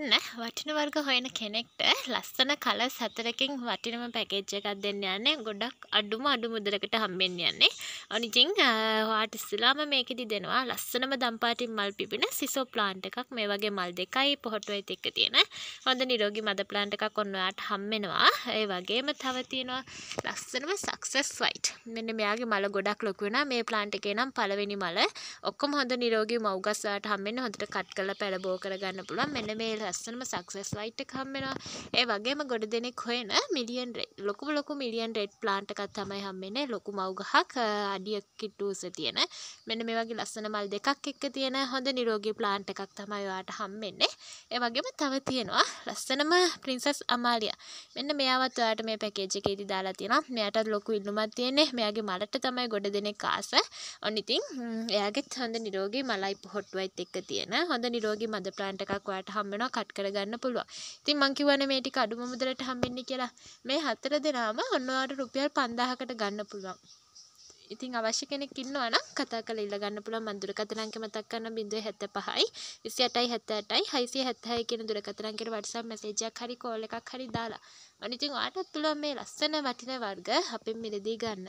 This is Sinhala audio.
ඔන්න වටින වර්ග හොයන කෙනෙක්ට ලස්සන කලර්ස් හතරකින් වටිනම පැකේජ් එකක් දෙන්න යන්නේ ගොඩක් අඩුම අඩු මුදලකට හම්බෙන්න යන්නේ. ඔන්න ඉතින් ඔයාට ඉස්සෙල්ලාම මේකෙදි දෙනවා ලස්සනම දම්පාටින් මල් පිපෙන සිසෝ ප්ලාන්ට් එකක්. මේ වගේ මල් දෙකයි පොහොටුවෙත් එක්ක තියෙන. හොඳ නිරෝගී මද ප්ලාන්ට් එකක් ඔන්න ඔයාට හම්බෙනවා. ඒ වගේම තව තියෙනවා ලස්සනම සක්සස් වයිට්. මෙන්න මෙයාගේ මල ගොඩක් ලොකු වෙනවා. මේ ප්ලාන්ට් එකේ නම් පළවෙනි මල. ඔක්කොම හොඳ නිරෝගී මව්ගස් ඔයාට හම්බෙන්නේ හොඳට කට් කරලා පැලබෝ කරගන්න පුළුවන්. මෙන්න මේ ලස්සනම සක්සස් ලයිට් එක හම්බෙනවා. ඒ වගේම ගොඩ දෙනෙක් හොයන මිලියන් රෙඩ් ලොකු ලොකු මිලියන් රෙඩ් ප්ලාන්ට් එකක් තමයි හම්බෙන්නේ. ලොකු මව් ගහක් අඩිය කිට්ටුස තියෙන. මෙන්න මේ වගේ ලස්සන මල් දෙකක් එක්ක තියෙන හොඳ නිරෝගී ප්ලාන්ට් එකක් තමයි ඔයාට හම්බෙන්නේ. ඒ වගේම තව තියෙනවා ලස්සනම ප්‍රින්සස් අමාලියා. මෙන්න මෙයාවත් ඔයාට මේ පැකේජ් එකේදී දාලා තියෙනවා. මෙයාටත් ලොකු ඉල්ලුමක් තියෙන්නේ. මෙයාගේ මලට තමයි ගොඩ දෙනෙක් ආස. ඔන්න ඉතින් එයාගෙත් හොඳ නිරෝගී මලයි පොහොට්ටුවයිත් එක්ක තියෙන හොඳ නිරෝගී මද ප්ලාන්ට් එකක් ඔයාට හම්බ වෙනවා. කට් කරගන්න පුළුවන්. ඉතින් මං කිව්වනේ මේ ටික අඩුම මුදලට හම්බෙන්නේ කියලා. මේ හතර දෙනාම ඔන්න ඔයාලට රුපියල් 5000කට ගන්න පුළුවන්. ඉතින් අවශ්‍ය කෙනෙක් ඉන්නවා නම් කතා කරලා ඉල්ල ගන්න පුළුවන් මන් දුරකථන අංක මතක් කරන 075යි 28යි 78යි 676 කියන දුරකථන අංකයට WhatsApp මැසේජ් එකක් හරි කෝල් එකක් හරි දාලා. අනිත් ඉතින් ඔයාටත් පුළුවන් මේ ලස්සන වටින වර්ග අපෙන් මිලදී ගන්න.